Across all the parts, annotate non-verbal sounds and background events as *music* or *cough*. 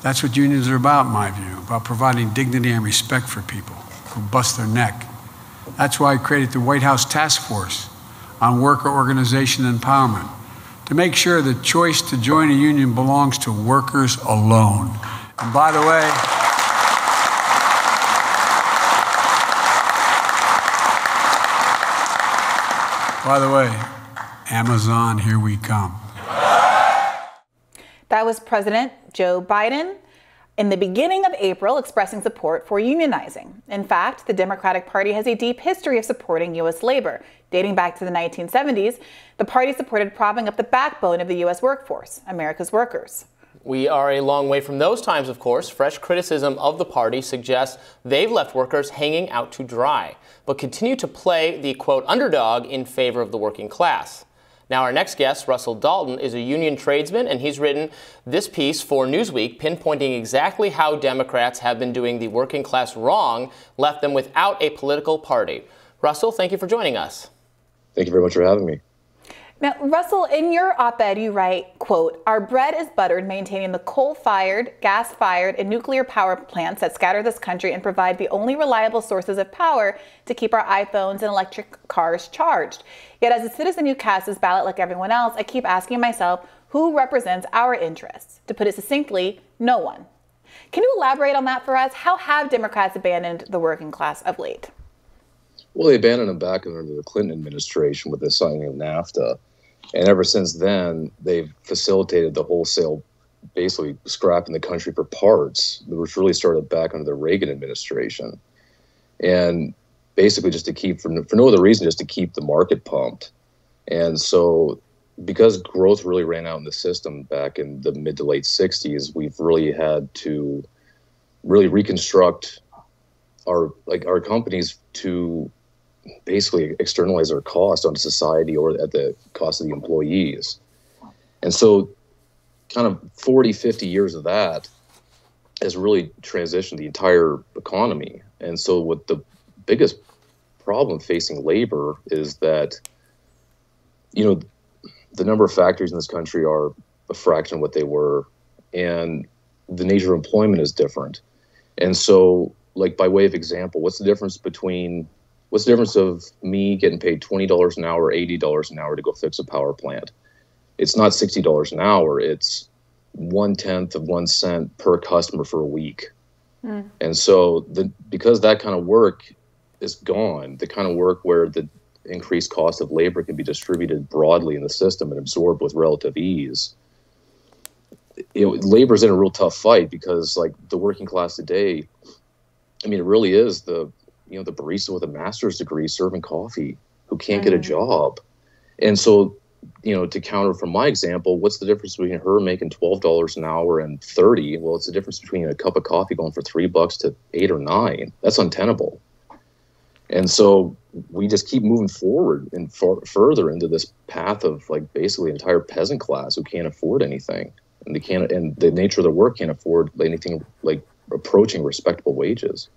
That's what unions are about, in my view, about providing dignity and respect for people who bust their neck. That's why I created the White House Task Force on Worker Organization Empowerment to make sure the choice to join a union belongs to workers alone. And by the way, by the way, Amazon, here we come. That was President Joe Biden in the beginning of April expressing support for unionizing. In fact, the Democratic Party has a deep history of supporting U.S. labor. Dating back to the 1970s, the party supported propping up the backbone of the U.S. workforce, America's workers. We are a long way from those times, of course. Fresh criticism of the party suggests they've left workers hanging out to dry, but continue to play the quote underdog in favor of the working class. Now, our next guest, Russell Dalton, is a union tradesman, and he's written this piece for Newsweek, pinpointing exactly how Democrats have been doing the working class wrong, left them without a political party. Russell, thank you for joining us. Thank you very much for having me. Now, Russell, in your op-ed, you write, quote, our bread is buttered maintaining the coal-fired, gas-fired, and nuclear power plants that scatter this country and provide the only reliable sources of power to keep our iPhones and electric cars charged. Yet as a citizen who casts his ballot like everyone else, I keep asking myself, who represents our interests? To put it succinctly, no one. Can you elaborate on that for us? How have Democrats abandoned the working class of late? Well, they abandoned them back under the Clinton administration with the signing of NAFTA. And ever since then, they've facilitated the wholesale, basically scrapping the country for parts, which really started back under the Reagan administration. And basically just to keep, for, for no other reason, just to keep the market pumped. And so because growth really ran out in the system back in the mid to late 60s, we've really had to really reconstruct our like our companies to basically externalize our cost onto society or at the cost of the employees. And so, kind of 40, 50 years of that has really transitioned the entire economy. And so, what the biggest problem facing labor is that, you know, the number of factories in this country are a fraction of what they were, and the nature of employment is different. And so, like by way of example, what's the difference between what's the difference of me getting paid $20 an hour, $80 an hour to go fix a power plant? It's not $60 an hour, it's one tenth of one cent per customer for a week. Mm. And so the because that kind of work is gone, the kind of work where the increased cost of labor can be distributed broadly in the system and absorbed with relative ease. You know, labor's in a real tough fight because like the working class today, I mean, it really is the you know the barista with a master's degree serving coffee who can't mm-hmm. get a mm. job. And so you know to counter from my example what's the difference between her making $12 an hour and 30 well it's the difference between a cup of coffee going for three bucks to eight or nine. That's untenable. And so we just keep moving forward and far, further into this path of like basically entire peasant class who can't afford anything. And they can't and the nature of their work can't afford anything like approaching respectable wages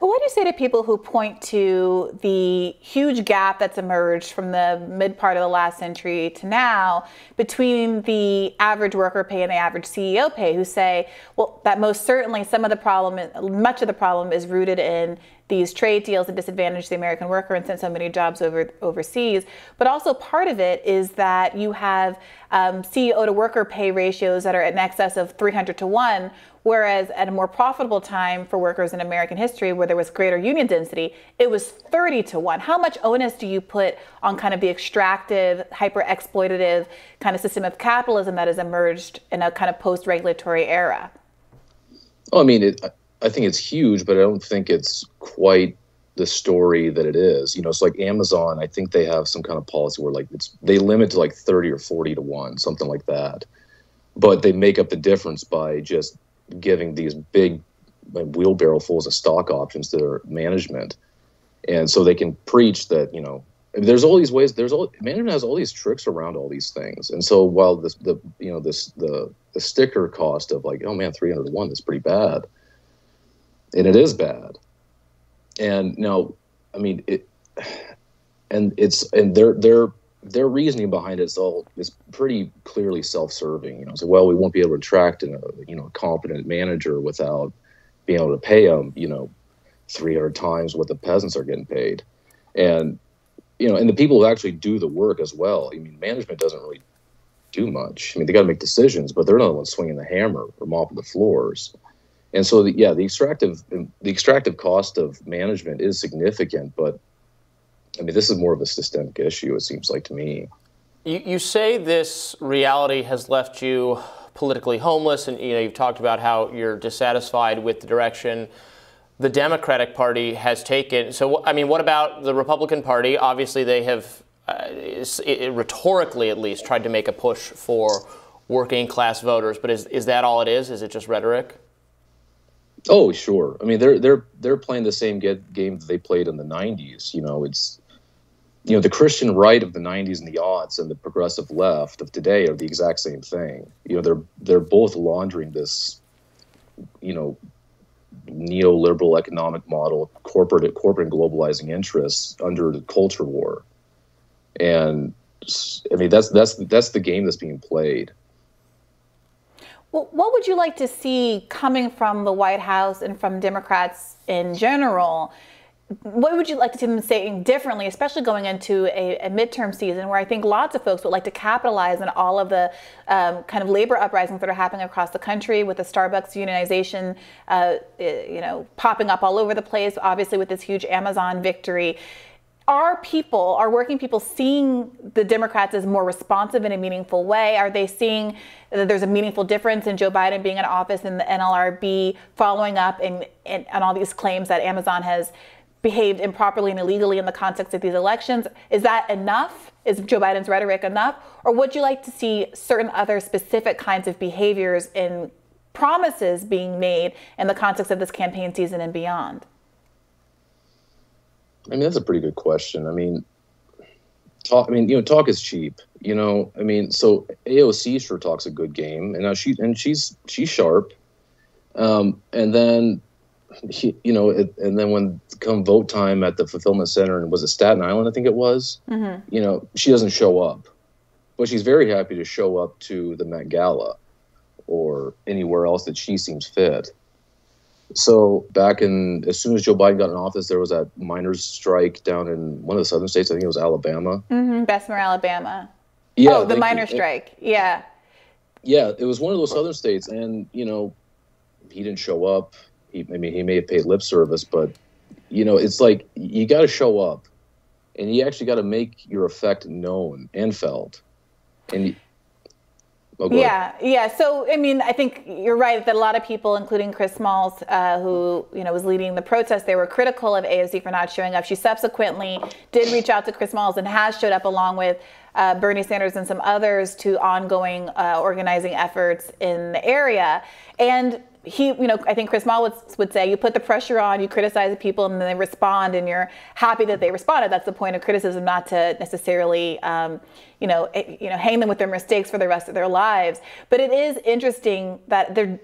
well, what do you say to people who point to the huge gap that's emerged from the mid part of the last century to now between the average worker pay and the average CEO pay, who say, well, that most certainly some of the problem, much of the problem is rooted in these trade deals that disadvantage the American worker and send so many jobs over overseas. But also part of it is that you have um, CEO to worker pay ratios that are in excess of 300 to 1, whereas at a more profitable time for workers in American history where there was greater union density, it was 30 to 1. How much onus do you put on kind of the extractive, hyper exploitative kind of system of capitalism that has emerged in a kind of post regulatory era? Well, I mean, it, I think it's huge, but I don't think it's quite the story that it is. You know, it's like Amazon. I think they have some kind of policy where like it's they limit to like thirty or forty to one, something like that. But they make up the difference by just giving these big wheelbarrow fulls of stock options to their management, and so they can preach that you know there's all these ways. There's all management has all these tricks around all these things, and so while this the you know this the the sticker cost of like oh man three hundred one is pretty bad and it is bad. And now, I mean, it, and it's and they're they're their reasoning behind it is all is pretty clearly self-serving. You know, so well, we won't be able to attract a you know competent manager without being able to pay them you know 300 times what the peasants are getting paid, and you know, and the people who actually do the work as well. I mean, management doesn't really do much. I mean, they got to make decisions, but they're not the ones swinging the hammer or mopping the floors. And so, the, yeah, the extractive the extractive cost of management is significant, but I mean, this is more of a systemic issue. It seems like to me. You, you say this reality has left you politically homeless, and you know you've talked about how you're dissatisfied with the direction the Democratic Party has taken. So, I mean, what about the Republican Party? Obviously, they have, uh, it, it, rhetorically at least, tried to make a push for working class voters. But is, is that all it is? Is it just rhetoric? Oh, sure. I mean, they're they're they're playing the same get, game that they played in the '90s. You know, it's you know the Christian right of the '90s and the aughts and the progressive left of today are the exact same thing. You know, they're they're both laundering this, you know, neoliberal economic model, corporate corporate globalizing interests under the culture war, and I mean that's that's that's the game that's being played. Well, what would you like to see coming from the White House and from Democrats in general what would you like to see them saying differently, especially going into a, a, midterm season where I think lots of folks would like to capitalize on all of the um, kind of labor uprisings that are happening across the country with the Starbucks unionization, uh, you know, popping up all over the place, obviously with this huge Amazon victory. Are people, are working people seeing the Democrats as more responsive in a meaningful way? Are they seeing that there's a meaningful difference in Joe Biden being in office and the NLRB following up and, and, and all these claims that Amazon has behaved improperly and illegally in the context of these elections. Is that enough? Is Joe Biden's rhetoric enough? Or would you like to see certain other specific kinds of behaviors and promises being made in the context of this campaign season and beyond? I mean, that's a pretty good question. I mean, talk. I mean, you know, talk is cheap. You know, I mean, so AOC sure talks a good game, and now she and she's she's sharp. Um, and then he, you know, it, and then when come vote time at the fulfillment center, and was it Staten Island? I think it was. Mm-hmm. You know, she doesn't show up, but she's very happy to show up to the Met Gala or anywhere else that she seems fit. So back in as soon as Joe Biden got in office, there was that miners' strike down in one of the southern states. I think it was Alabama. Mm-hmm, Bessemer, Alabama. Yeah. Oh, the miner strike. Yeah. Yeah, it was one of those southern states, and you know, he didn't show up he, I mean, he may have paid lip service, but you know, it's like you got to show up, and you actually got to make your effect known and felt. And oh, yeah, yeah. So I mean, I think you're right that a lot of people, including Chris Smalls, uh, who you know was leading the protest, they were critical of AOC for not showing up. She subsequently did reach out to Chris Smalls and has showed up along with uh, Bernie Sanders and some others to ongoing uh, organizing efforts in the area. And he, you know, I think Chris Smalls would, would say you put the pressure on, you criticize the people, and then they respond, and you're happy that they responded. That's the point of criticism, not to necessarily, um, you know, eh, you know, hang them with their mistakes for the rest of their lives. But it is interesting that there,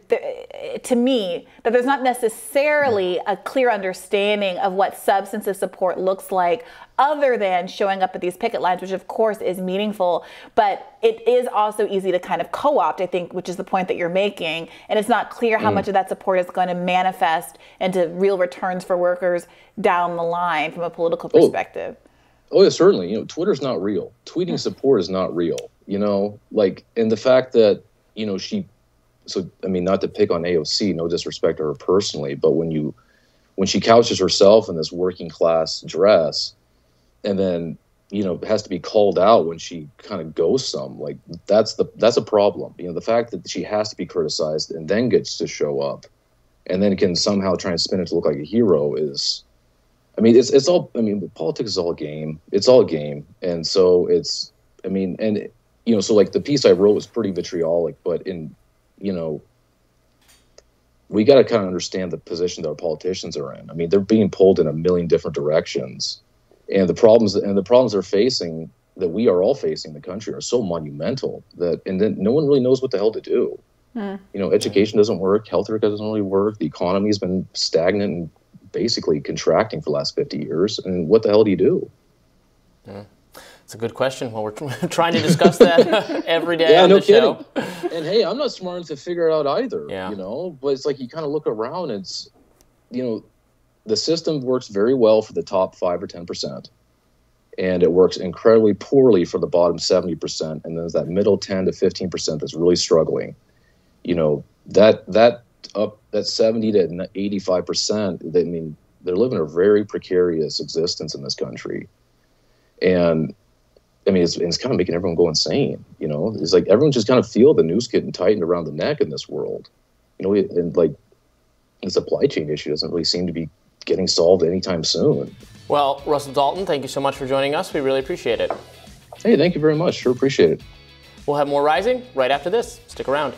to me, that there's not necessarily a clear understanding of what substantive support looks like other than showing up at these picket lines, which of course is meaningful, but it is also easy to kind of co opt, I think, which is the point that you're making. And it's not clear how mm. much of that support is going to manifest into real returns for workers down the line from a political perspective. Oh, oh yeah, certainly. You know, Twitter's not real. Tweeting support is not real. You know, like, and the fact that, you know, she, so, I mean, not to pick on AOC, no disrespect to her personally, but when you, when she couches herself in this working class dress, and then you know has to be called out when she kind of goes some like that's the that's a problem you know the fact that she has to be criticized and then gets to show up and then can somehow try and spin it to look like a hero is i mean it's it's all i mean politics is all game. It's all game. And so it's i mean and you know so like the piece i wrote was pretty vitriolic but in you know we got to kind of understand the position that our politicians are in. I mean they're being pulled in a million different directions. And the problems and the problems they're facing that we are all facing in the country are so monumental that and then no one really knows what the hell to do. Mm. you know education doesn't work healthcare doesn't really work the economy has been stagnant and basically contracting for the last 50 years and what the hell do you do yeah. It's a good question. Well, we're *laughs* trying to discuss that *laughs* every day yeah, on no the show. kidding. *laughs* and hey, I'm not smart enough to figure it out either. Yeah. You know, but it's like you kind of look around. And it's, you know, the system works very well for the top five or ten percent, and it works incredibly poorly for the bottom seventy percent. And then there's that middle ten to fifteen percent that's really struggling. You know, that that up that seventy to eighty five percent. I mean, they're living a very precarious existence in this country, and I mean, it's, it's kind of making everyone go insane. You know, it's like everyone just kind of feel the noose getting tightened around the neck in this world. You know, and like the supply chain issue doesn't really seem to be getting solved anytime soon. Well, Russell Dalton, thank you so much for joining us. We really appreciate it. Hey, thank you very much. Sure appreciate it. We'll have more Rising right after this. Stick around.